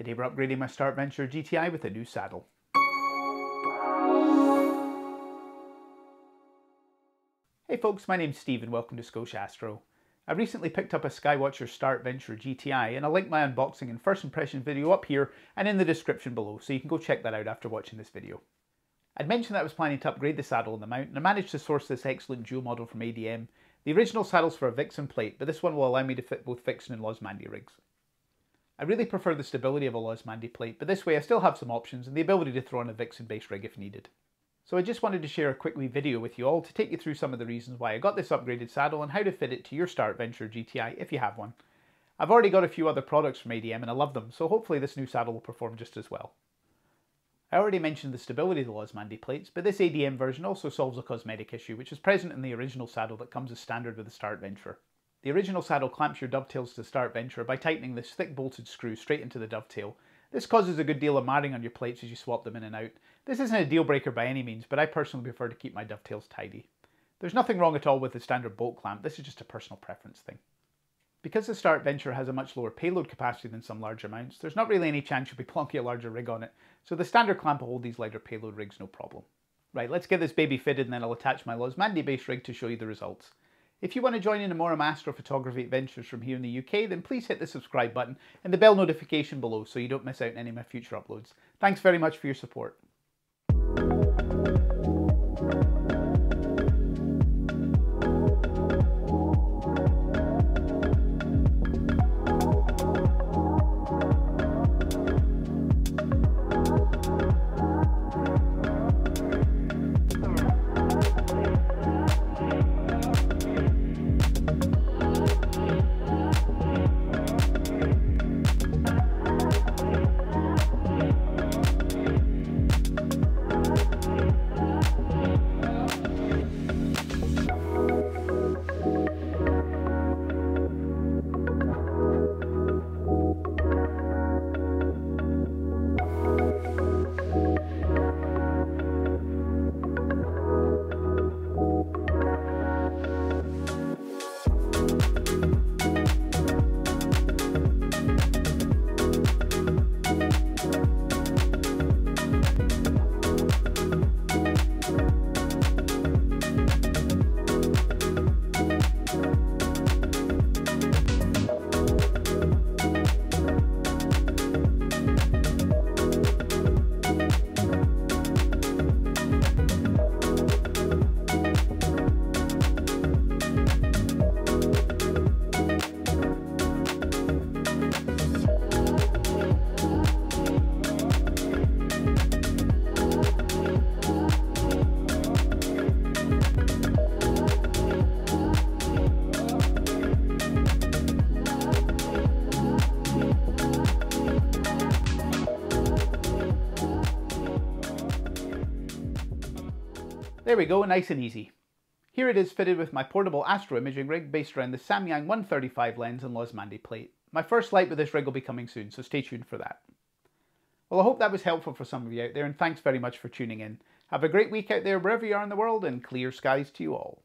Today we're upgrading my Star Adventurer GTI with a new saddle. Hey folks, my name's Steve and welcome to Scotia Astro. I recently picked up a Skywatcher Star Adventurer GTI and I'll link my unboxing and first impression video up here and in the description below so you can go check that out after watching this video. I'd mentioned that I was planning to upgrade the saddle and the mount and I managed to source this excellent dual model from ADM. The original saddle's for a Vixen plate but this one will allow me to fit both Vixen and Losmandy rigs. I really prefer the stability of a Losmandy plate, but this way I still have some options and the ability to throw on a Vixen base rig if needed. So I just wanted to share a quick video with you all to take you through some of the reasons why I got this upgraded saddle and how to fit it to your Star Adventurer GTI if you have one. I've already got a few other products from ADM and I love them, so hopefully this new saddle will perform just as well. I already mentioned the stability of the Losmandy plates, but this ADM version also solves a cosmetic issue which is present in the original saddle that comes as standard with the Star Adventurer. The original saddle clamps your dovetails to Star Adventurer by tightening this thick bolted screw straight into the dovetail. This causes a good deal of marring on your plates as you swap them in and out. This isn't a deal breaker by any means, but I personally prefer to keep my dovetails tidy. There's nothing wrong at all with the standard bolt clamp, this is just a personal preference thing. Because the Star Adventurer has a much lower payload capacity than some larger mounts, there's not really any chance you'll be plonking a larger rig on it, so the standard clamp will hold these lighter payload rigs no problem. Right, let's get this baby fitted and then I'll attach my Losmandy base rig to show you the results. If you want to join in more of my astrophotography adventures from here in the UK, then please hit the subscribe button and the bell notification below so you don't miss out on any of my future uploads. Thanks very much for your support. There we go, nice and easy. Here it is fitted with my portable astro imaging rig based around the Samyang 135 lens and Losmandy plate. My first light with this rig will be coming soon, so stay tuned for that. Well, I hope that was helpful for some of you out there, and thanks very much for tuning in. Have a great week out there wherever you are in the world, and clear skies to you all.